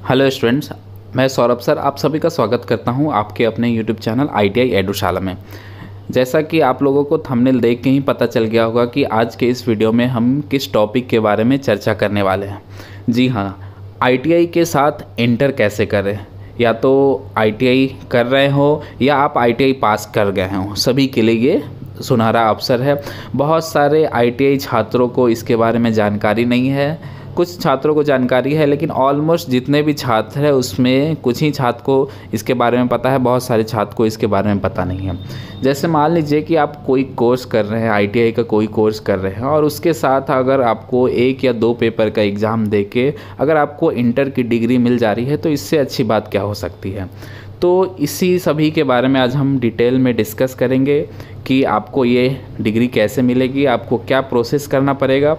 Hello students मैं Saurabh sir, आप सभी का स्वागत करता हूँ आपके अपने YouTube channel I T Edushala में। जैसा कि आप लोगों को थंबनेल देख के ही पता चल गया होगा कि आज के इस वीडियो में हम किस टॉपिक के बारे में चर्चा करने वाले हैं। जी हाँ आई के साथ इंटर कैसे करें? या तो आईटीआई कर रहे हो, या आप आईटीआई पास कर गए हों। सभी के लिए ये सुनहरा अवसर है। बहुत सारे आईटीआई छात्रों को इसके बारे में जानकारी नहीं है। कुछ छात्रों को जानकारी है, लेकिन ऑलमोस्ट जितने भी छात्र हैं, उसमें कुछ ही छात्र को इसके बारे में पता है, बहुत सारे छात्र को इसके बारे में पता नहीं है। जैसे मान लीजिए कि आप कोई कोर्स कर रहे हैं आईटीआई का कोई कोर्स कर रहे हैं, और उसके साथ अगर आपको एक या दो पेपर का एग्ज़ाम दे के अगर आपको इंटर की डिग्री मिल जा रही है तो इससे अच्छी बात क्या हो सकती है? तो इसी सभी के बारे में आज हम डिटेल में डिस्कस करेंगे कि आपको ये डिग्री कैसे मिलेगी, आपको क्या प्रोसेस करना पड़ेगा।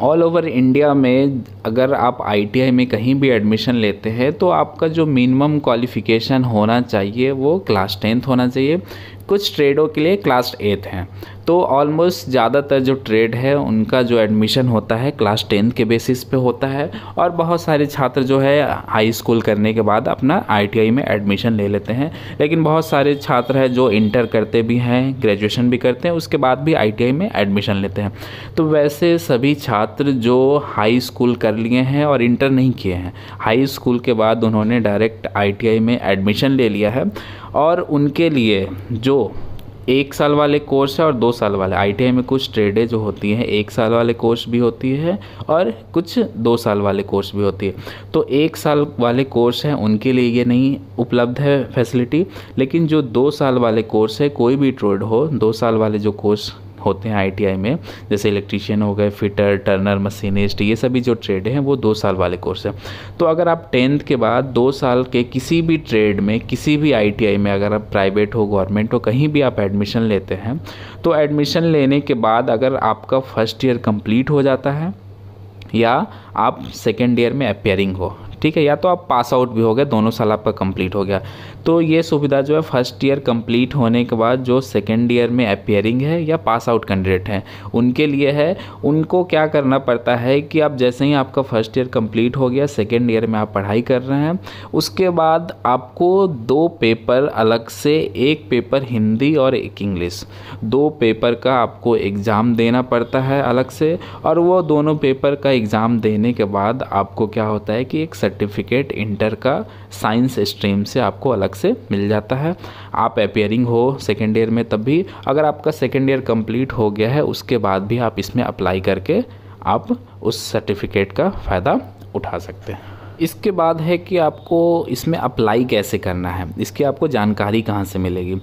ऑल ओवर इंडिया में अगर आप आईटीआई में कहीं भी एडमिशन लेते हैं तो आपका जो मिनिमम क्वालिफ़िकेशन होना चाहिए, वो क्लास टेंथ होना चाहिए। कुछ ट्रेडों के लिए क्लास एथ हैं। तो ऑलमोस्ट ज़्यादातर जो ट्रेड है, उनका जो एडमिशन होता है क्लास टेंथ के बेसिस पे होता है। और बहुत सारे छात्र जो है हाई स्कूल करने के बाद अपना आईटीआई में एडमिशन ले लेते हैं। लेकिन बहुत सारे छात्र हैं जो इंटर करते भी हैं ग्रेजुएशन भी करते हैं, उसके बाद भी आईटीआई में एडमिशन लेते हैं। तो वैसे सभी छात्र जो हाई स्कूल कर लिए हैं और इंटर नहीं किए हैं। हाई स्कूल के बाद उन्होंने डायरेक्ट आईटीआई में एडमिशन ले लिया है और उनके लिए जो एक साल वाले कोर्स है और दो साल वाले, आईटीआई में कुछ ट्रेडें जो होती हैं, एक साल वाले कोर्स भी होती है और कुछ दो साल वाले कोर्स भी होती है। तो एक साल वाले कोर्स हैं, उनके लिए ये नहीं उपलब्ध है फैसिलिटी लेकिन जो दो साल वाले कोर्स है, कोई भी ट्रेड हो, दो साल वाले जो कोर्स होते हैं आईटीआई में, जैसे इलेक्ट्रीशियन हो गए फिटर टर्नर मशीनिस्ट ये सभी जो ट्रेड हैं, वो दो साल वाले कोर्स हैं। तो अगर आप टेंथ के बाद दो साल के किसी भी ट्रेड में, किसी भी आईटीआई में अगर आप प्राइवेट हो गवर्नमेंट हो, कहीं भी आप एडमिशन लेते हैं तो एडमिशन लेने के बाद अगर आपका फ़र्स्ट ईयर कंप्लीट हो जाता है, या आप सेकेंड ईयर में अपेयरिंग हो ठीक है, या तो आप पास आउट भी हो गए, दोनों साल आपका कंप्लीट हो गया। तो ये सुविधा जो है फ़र्स्ट ईयर कंप्लीट होने के बाद जो सेकेंड ईयर में अपेयरिंग है या पास आउट कैंडिडेट हैं, उनके लिए है, उनको क्या करना पड़ता है कि आप जैसे ही आपका फ़र्स्ट ईयर कंप्लीट हो गया सेकेंड ईयर में आप पढ़ाई कर रहे हैं, उसके बाद आपको दो पेपर अलग से, एक पेपर हिंदी और एक इंग्लिश दो पेपर का आपको एग्ज़ाम देना पड़ता है अलग से, और वो दोनों पेपर का एग्ज़ाम देने के बाद आपको क्या होता है कि एक सर्टिफिकेट इंटर का साइंस स्ट्रीम से आपको अलग से मिल जाता है। आप अपेयरिंग हो सेकेंड ईयर में तब भी, अगर आपका सेकेंड ईयर कंप्लीट हो गया है, उसके बाद भी आप इसमें अप्लाई करके आप उस सर्टिफिकेट का फ़ायदा उठा सकते हैं। इसके बाद है कि आपको इसमें अप्लाई कैसे करना है, इसकी आपको जानकारी कहाँ से मिलेगी?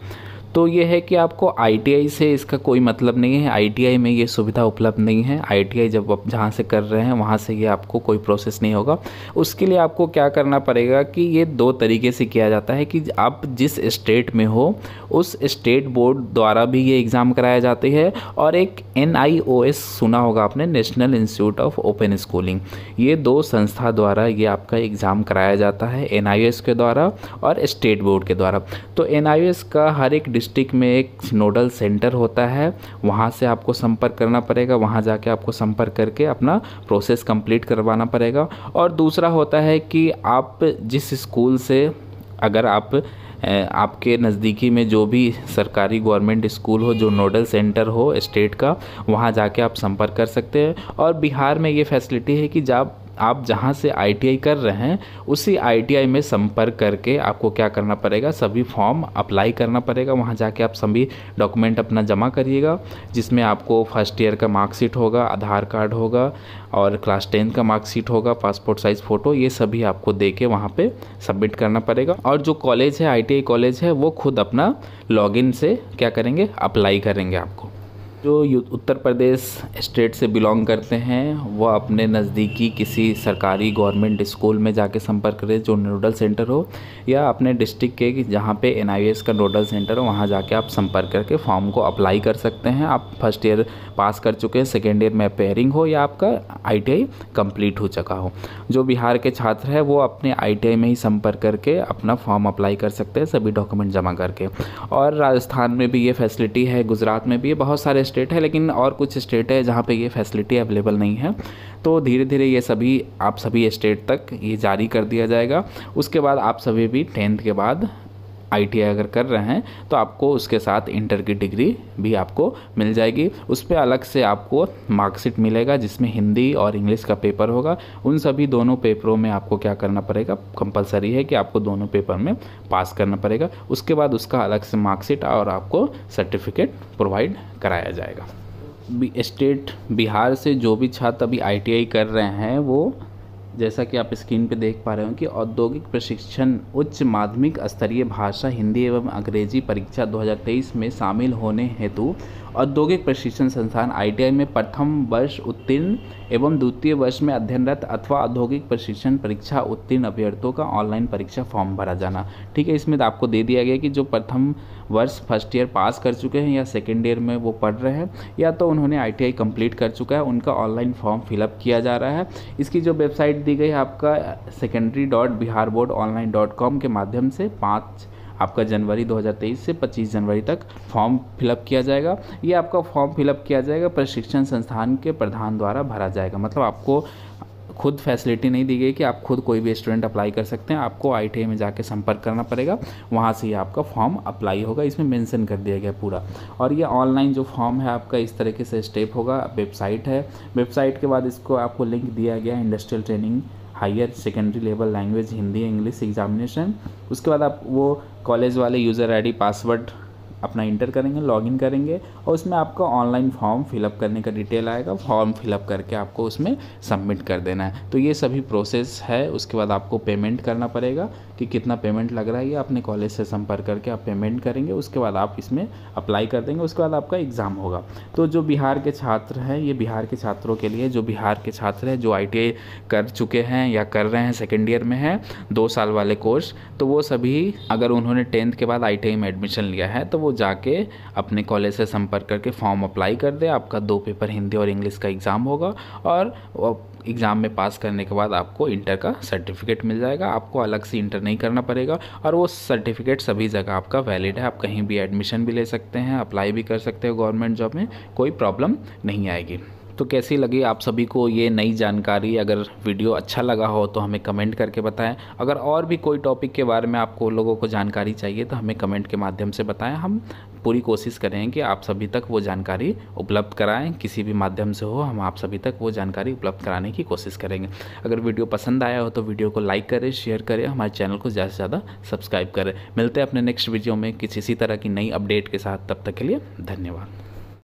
तो ये है कि आपको आईटीआई से इसका कोई मतलब नहीं है। आईटीआई में ये सुविधा उपलब्ध नहीं है। आईटीआई जब आप जहाँ से कर रहे हैं, वहाँ से ये आपको कोई प्रोसेस नहीं होगा। उसके लिए आपको क्या करना पड़ेगा कि ये दो तरीके से किया जाता है कि आप जिस स्टेट में हो, उस स्टेट बोर्ड द्वारा भी ये एग्ज़ाम कराया जाती है और एक NIOS सुना होगा आपने National Institute of Open Schooling ये दो संस्था द्वारा ये आपका एग्ज़ाम कराया जाता है NIOS के द्वारा और स्टेट बोर्ड के द्वारा। तो NIOS का हर एक डिस्ट्रिक्ट में एक नोडल सेंटर होता है, वहाँ से आपको संपर्क करना पड़ेगा, वहाँ जाके आपको संपर्क करके अपना प्रोसेस कंप्लीट करवाना पड़ेगा। और दूसरा होता है कि आप जिस स्कूल से, अगर आप आपके नज़दीकी में जो भी सरकारी गवर्नमेंट स्कूल हो, जो नोडल सेंटर हो स्टेट का, वहाँ जाके आप संपर्क कर सकते हैं। और बिहार में ये फैसिलिटी है कि जब आप जहाँ से आईटीआई कर रहे हैं, उसी आईटीआई में संपर्क करके आपको क्या करना पड़ेगा? सभी फॉर्म अप्लाई करना पड़ेगा। वहाँ जाके आप सभी डॉक्यूमेंट अपना जमा करिएगा, जिसमें आपको फ़र्स्ट ईयर का मार्कशीट होगा, आधार कार्ड होगा और क्लास टेंथ का मार्कशीट होगा पासपोर्ट साइज़ फ़ोटो ये सभी आपको दे के वहाँ पर सबमिट करना पड़ेगा। और जो कॉलेज है आईटीआई कॉलेज है, वो खुद अपना लॉगिन से क्या करेंगे? अप्लाई करेंगे आपको। जो उत्तर प्रदेश स्टेट से बिलोंग करते हैं वह अपने नज़दीकी किसी सरकारी गवर्नमेंट स्कूल में जाके संपर्क करें, जो नोडल सेंटर हो, या अपने डिस्ट्रिक्ट के जहाँ पे एन का नोडल सेंटर हो, वहाँ जाके आप संपर्क करके फॉर्म को अप्लाई कर सकते हैं। आप फ़र्स्ट ईयर पास कर चुके हैं, सेकेंड ईयर में पेयरिंग हो, या आपका आई टी हो चुका हो। जो बिहार के छात्र हैं, वो अपने आईटीआई में ही संपर्क करके अपना फॉर्म अप्लाई कर सकते हैं, सभी डॉक्यूमेंट जमा करके। और राजस्थान में भी ये फैसिलिटी है, गुजरात में भी बहुत सारे स्टेट है, लेकिन और कुछ स्टेट है जहाँ पे ये फैसिलिटी अवेलेबल नहीं है। तो धीरे धीरे ये सभी, आप सभी स्टेट तक ये जारी कर दिया जाएगा। उसके बाद आप सभी भी टेंथ के बाद आईटीआई अगर कर रहे हैं तो आपको उसके साथ इंटर की डिग्री भी आपको मिल जाएगी। उस पर अलग से आपको मार्कशीट मिलेगा, जिसमें हिंदी और इंग्लिश का पेपर होगा। उन सभी दोनों पेपरों में आपको क्या करना पड़ेगा? कंपलसरी है कि आपको दोनों पेपर में पास करना पड़ेगा। उसके बाद उसका अलग से मार्कशीट और आपको सर्टिफिकेट प्रोवाइड कराया जाएगा। स्टेट बिहार से जो भी छात्र अभी आईटीआई कर रहे हैं, वो जैसा कि आप स्क्रीन पर देख पा रहे हो कि औद्योगिक प्रशिक्षण उच्च माध्यमिक स्तरीय भाषा, हिंदी एवं अंग्रेज़ी परीक्षा 2023 में शामिल होने हेतु औद्योगिक प्रशिक्षण संस्थान आईटीआई में प्रथम वर्ष उत्तीर्ण एवं द्वितीय वर्ष में अध्ययनरत अथवा औद्योगिक प्रशिक्षण परीक्षा उत्तीर्ण अभ्यर्थियों का ऑनलाइन परीक्षा फॉर्म भरा जाना। ठीक है, इसमें आपको दे दिया गया कि जो प्रथम वर्ष फ़र्स्ट ईयर पास कर चुके हैं या सेकेंड ईयर में वो पढ़ रहे हैं, या तो उन्होंने आई टी कंप्लीट कर चुका है, उनका ऑनलाइन फॉर्म फिलअप किया जा रहा है। इसकी जो वेबसाइट दी गई है आपका secondary dot Bihar board online dot com के माध्यम से पाँच आपका जनवरी 2023 से 25 जनवरी तक फॉर्म फिलअप किया जाएगा। ये आपका फॉर्म फिलअप किया जाएगा, प्रशिक्षण संस्थान के प्रधान द्वारा भरा जाएगा। मतलब आपको खुद फैसिलिटी नहीं दी गई कि आप खुद कोई भी स्टूडेंट अप्लाई कर सकते हैं, आपको आई में जाके संपर्क करना पड़ेगा। वहाँ से ही आपका फॉर्म अप्लाई होगा, इसमें मेंशन कर दिया गया पूरा। और ये ऑनलाइन जो फॉर्म है, आपका इस तरीके से स्टेप होगा। वेबसाइट है। वेबसाइट के बाद इसको आपको लिंक दिया गया industrial training higher secondary level language, Hindi, English examination. उसके बाद आप वो कॉलेज वाले यूज़र आईडी पासवर्ड अपना इंटर करेंगे, लॉगिन करेंगे और उसमें आपका ऑनलाइन फॉर्म फिलअप करने का डिटेल आएगा। फॉर्म फिलअप करके आपको उसमें सबमिट कर देना है। तो ये सभी प्रोसेस है, उसके बाद आपको पेमेंट करना पड़ेगा। कि कितना पेमेंट लग रहा है, ये अपने कॉलेज से संपर्क करके आप पेमेंट करेंगे, उसके बाद आप इसमें अप्लाई कर देंगे, उसके बाद आपका एग्ज़ाम होगा। तो जो बिहार के छात्र हैं, ये बिहार के छात्रों के लिए, जो बिहार के छात्र हैं, जो आई कर चुके हैं या कर रहे हैं सेकेंड ईयर में हैं, दो साल वाले कोर्स तो वो सभी, अगर उन्होंने टेंथ के बाद आई में एडमिशन लिया है तो वो जाके अपने कॉलेज से संपर्क करके फॉर्म अप्लाई कर दे, आपका दो पेपर हिंदी और इंग्लिश का एग्ज़ाम होगा, और एग्ज़ाम में पास करने के बाद आपको इंटर का सर्टिफिकेट मिल जाएगा। आपको अलग से इंटर नहीं करना पड़ेगा और वो सर्टिफिकेट सभी जगह आपका वैलिड है। आप कहीं भी एडमिशन भी ले सकते हैं, अप्लाई भी कर सकते हो गवर्नमेंट जॉब में, कोई प्रॉब्लम नहीं आएगी। तो कैसी लगी आप सभी को ये नई जानकारी? अगर वीडियो अच्छा लगा हो तो हमें कमेंट करके बताएँ। अगर और भी कोई टॉपिक के बारे में आपको लोगों को जानकारी चाहिए तो हमें कमेंट के माध्यम से बताएँ। हम पूरी कोशिश करें कि आप सभी तक वो जानकारी उपलब्ध कराएँ। किसी भी माध्यम से हो, हम आप सभी तक वो जानकारी उपलब्ध कराने की कोशिश करेंगे। अगर वीडियो पसंद आया हो तो वीडियो को लाइक करें, शेयर करें, हमारे चैनल को ज़्यादा से ज़्यादा सब्सक्राइब करें। मिलते हैं अपने नेक्स्ट वीडियो में किसी इसी तरह की नई अपडेट के साथ। तब तक के लिए धन्यवाद।